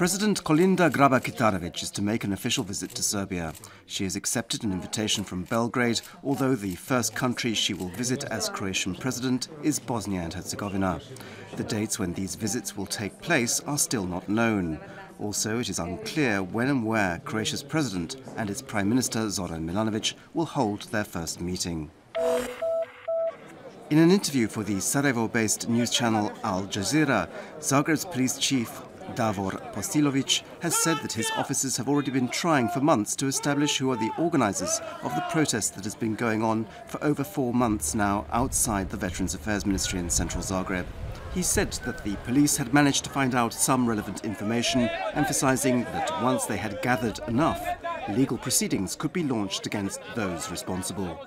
President Kolinda Grabar-Kitarović is to make an official visit to Serbia. She has accepted an invitation from Belgrade, although the first country she will visit as Croatian president is Bosnia and Herzegovina. The dates when these visits will take place are still not known. Also, it is unclear when and where Croatia's president and its prime minister Zoran Milanovic will hold their first meeting. In an interview for the Sarajevo-based news channel Al Jazeera, Zagreb's police chief Davor Postilovic has said that his officers have already been trying for months to establish who are the organisers of the protest that has been going on for over four months now outside the Veterans Affairs Ministry in central Zagreb. He said that the police had managed to find out some relevant information, emphasising that once they had gathered enough, legal proceedings could be launched against those responsible.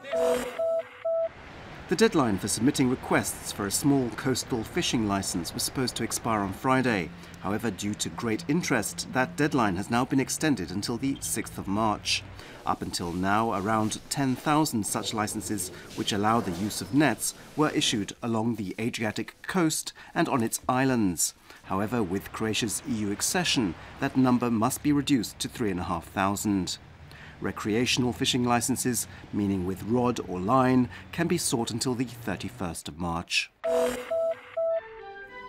The deadline for submitting requests for a small coastal fishing license was supposed to expire on Friday. However, due to great interest, that deadline has now been extended until the 6th of March. Up until now, around 10,000 such licenses, which allow the use of nets, were issued along the Adriatic coast and on its islands. However, with Croatia's EU accession, that number must be reduced to 3,500. Recreational fishing licenses, meaning with rod or line, can be sought until the 31st of March.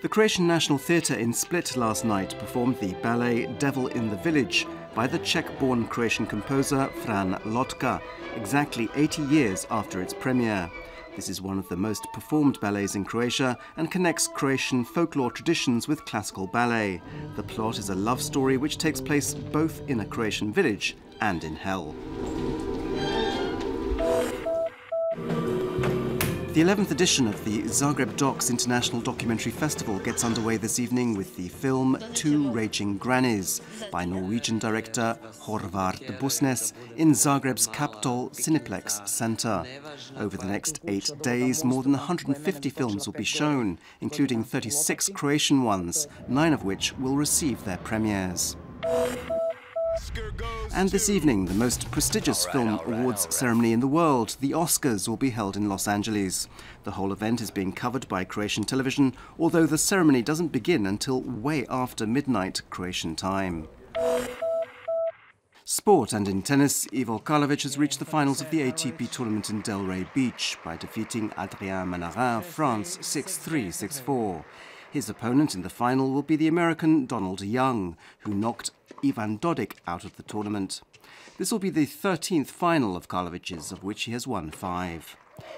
The Croatian National Theatre in Split last night performed the ballet Devil in the Village by the Czech-born Croatian composer Fran Lhotka, exactly 80 years after its premiere. This is one of the most performed ballets in Croatia and connects Croatian folklore traditions with classical ballet. The plot is a love story which takes place both in a Croatian village and in hell. The 11th edition of the ZagrebDox International Documentary Festival gets underway this evening with the film Two Raging Grannies by Norwegian director Håvard Bustnes in Zagreb's Kaptol Cineplex Center. Over the next eight days, more than 150 films will be shown, including 36 Croatian ones, nine of which will receive their premieres. And this evening, the most prestigious film awards ceremony in the world, the Oscars, will be held in Los Angeles. The whole event is being covered by Croatian television, although the ceremony doesn't begin until way after midnight Croatian time. Sport and in tennis, Ivo Karlovic has reached the finals of the ATP tournament in Delray Beach by defeating Adrian Mannarino, France 6-3, 6-4. His opponent in the final will be the American Donald Young, who knocked Ivan Dodig out of the tournament. This will be the 13th final of Karlovic's, of which he has won five.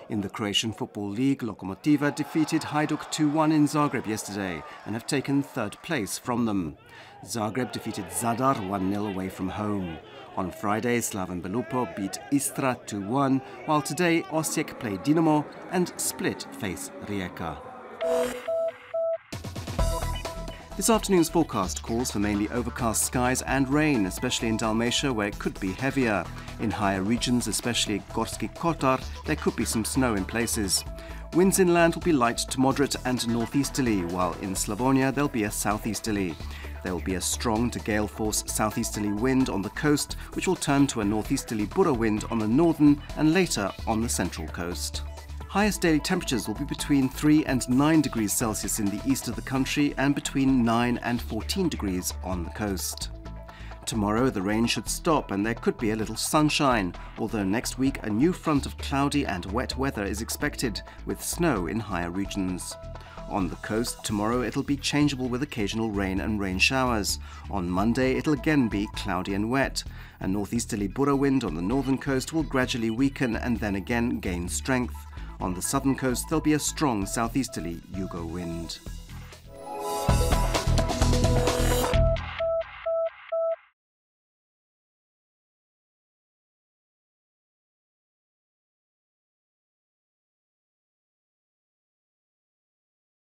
In the Croatian Football League, Lokomotiva defeated Hajduk 2-1 in Zagreb yesterday and have taken third place from them. Zagreb defeated Zadar 1-0 away from home. On Friday, Slaven Belupo beat Istra 2-1, while today Osijek play Dinamo and Split face Rijeka. This afternoon's forecast calls for mainly overcast skies and rain, especially in Dalmatia where it could be heavier. In higher regions, especially Gorski Kotar, there could be some snow in places. Winds inland will be light to moderate and northeasterly, while in Slavonia there'll be a southeasterly. There will be a strong to gale force southeasterly wind on the coast, which will turn to a northeasterly Bura wind on the northern and later on the central coast. Highest daily temperatures will be between 3 and 9 degrees Celsius in the east of the country and between 9 and 14 degrees on the coast. Tomorrow the rain should stop and there could be a little sunshine, although next week a new front of cloudy and wet weather is expected, with snow in higher regions. On the coast, tomorrow it'll be changeable with occasional rain and rain showers. On Monday, it'll again be cloudy and wet. A northeasterly Bura wind on the northern coast will gradually weaken and then again gain strength. On the southern coast, there'll be a strong southeasterly Jugo wind.